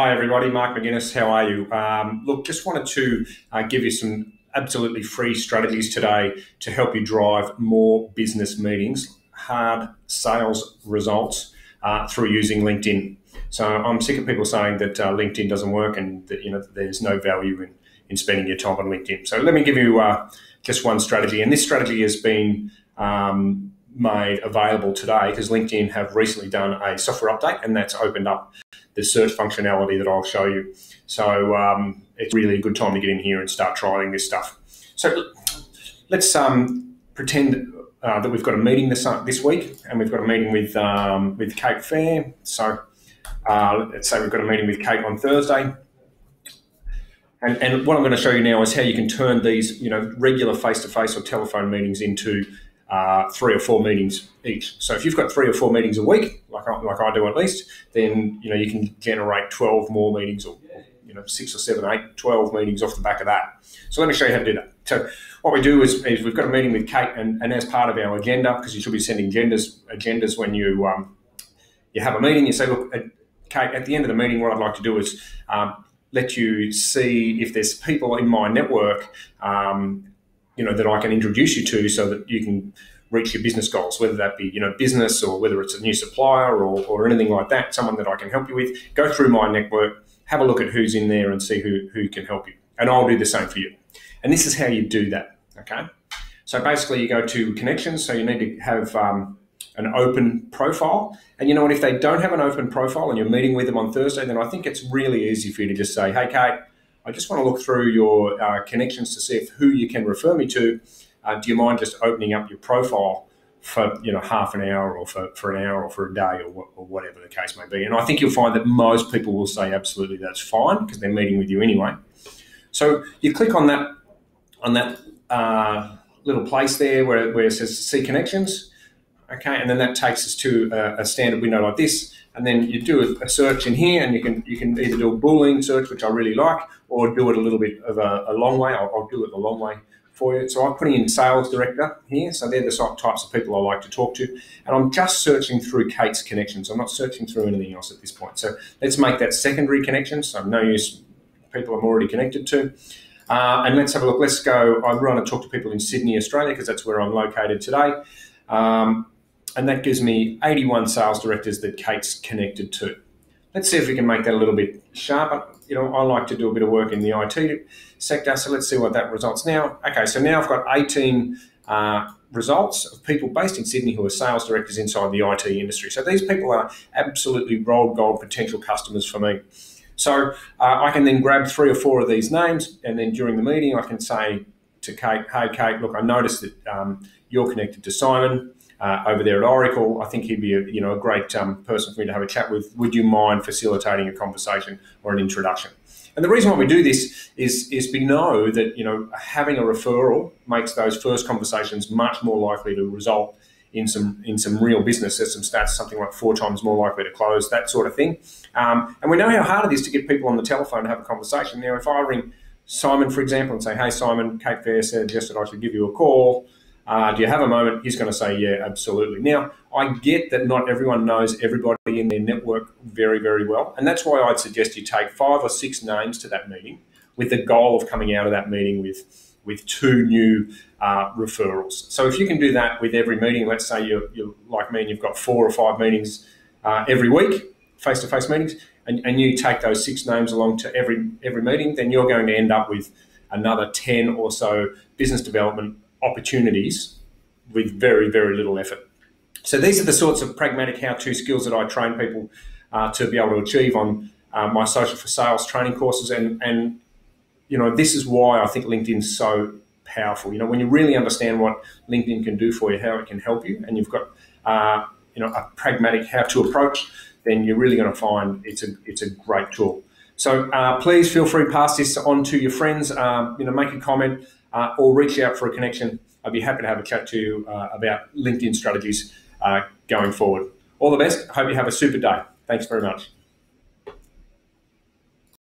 Hi, everybody. Mark McInnes. How are you? Um, look, just wanted to uh, give you some absolutely free strategies today to help you drive more business meetings, hard sales results uh, through using LinkedIn. So I'm sick of people saying that uh, LinkedIn doesn't work and that you know there's no value in, in spending your time on LinkedIn. So let me give you uh, just one strategy, and this strategy has been um, made available today because LinkedIn have recently done a software update, and that's opened up the search functionality that I'll show you. So um, it's really a good time to get in here and start trying this stuff. So let's um, pretend uh, that we've got a meeting this uh, this week, and we've got a meeting with um, with Kate Fair. So uh, let's say we've got a meeting with Kate on Thursday. And, and what I'm going to show you now is how you can turn these, you know, regular face-to-face or telephone meetings into uh, three or four meetings each. So if you've got three or four meetings a week, like I, like I do at least, then you know you can generate 12 more meetings or, you know six or seven, eight, 12 meetings off the back of that. So let me show you how to do that. So what we do is, is we've got a meeting with Kate, and, and as part of our agenda, because you should be sending agendas agendas when you um, you have a meeting, you say, look, Kate, at the end of the meeting, what I'd like to do is um, let you see if there's people in my network um, you know that I can introduce you to so that you can reach your business goals, whether that be you know business or whether it's a new supplier or, or anything like that, someone that I can help you with. Go through my network, have a look at who's in there, and see who who can help you. And I'll do the same for you. And this is how you do that. Okay. So basically, you go to connections. So you need to have um, an open profile. And you know what? If they don't have an open profile and you're meeting with them on Thursday, then I think it's really easy for you to just say, "Hey, Kate." I just want to look through your uh, connections to see if who you can refer me to. Uh, do you mind just opening up your profile for you know half an hour or for, for an hour or for a day or, or whatever the case may be? And I think you'll find that most people will say absolutely that's fine because they're meeting with you anyway. So you click on that on that uh, little place there where, where it says see connections. Okay, and then that takes us to a, a standard window like this and then you do a, search in here, and you can you can either do a boolean search, which I really like, or do it a little bit of a, a long way. I'll, I'll, do it the long way for you. So I'm putting in sales director here. So they're the types of people I like to talk to, and I'm just searching through Kate's connections. I'm not searching through anything else at this point. So let's make that secondary connection. So no use people I'm already connected to. Uh, and let's have a look. Let's go. I want to talk to people in Sydney, Australia, because that's where I'm located today. Um, and that gives me 81 sales directors that Kate's connected to. Let's see if we can make that a little bit sharper. You know, I like to do a bit of work in the IT sector, so let's see what that results now. Okay, so now I've got 18 uh, results of people based in Sydney who are sales directors inside the IT industry. So these people are absolutely rolled gold potential customers for me. So uh, I can then grab three or four of these names, and then during the meeting, I can say to Kate, "Hey, Kate, look, I noticed that um, you're connected to Simon uh, over there at Oracle. I think he'd be a, you know a great um, person for me to have a chat with. Would you mind facilitating a conversation or an introduction? And the reason why we do this is is we know that you know having a referral makes those first conversations much more likely to result in some in some real business. There's some stats, something like four times more likely to close, that sort of thing. Um, and we know how hard it is to get people on the telephone to have a conversation. Now, if I ring Simon, for example, and say, "Hey, Simon, Kate Fair said just that I should give you a call." Uh, do you have a moment? He's going to say, yeah, absolutely. Now, I get that not everyone knows everybody in their network very, very well. And that's why I'd suggest you take five or six names to that meeting with the goal of coming out of that meeting with, with two new uh, referrals. So if you can do that with every meeting, let's say you're, you're like me and you've got four or five meetings uh, every week, face to face meetings, and, and you take those six names along to every, every meeting, then you're going to end up with another 10 or so business development opportunities with very, very little effort. So these are the sorts of pragmatic how-to skills that I train people uh, to be able to achieve on uh, my social for sales training courses, and and you know this is why I think LinkedIn's so powerful. You know when you really understand what LinkedIn can do for you, how it can help you, and you've got uh, you know a pragmatic how-to approach, then you're really going to find it's a it's a great tool. So uh, please feel free to pass this on to your friends. Um, you know, make a comment uh, or reach out for a connection. I'd be happy to have a chat to you uh, about LinkedIn strategies uh, going forward. All the best. Hope you have a super day. Thanks very much.